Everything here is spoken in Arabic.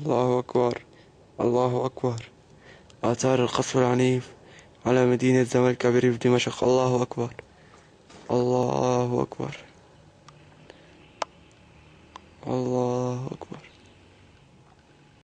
الله أكبر الله أكبر. آثار القصف العنيف على مدينة زمل بريف دمشق الله أكبر. الله أكبر.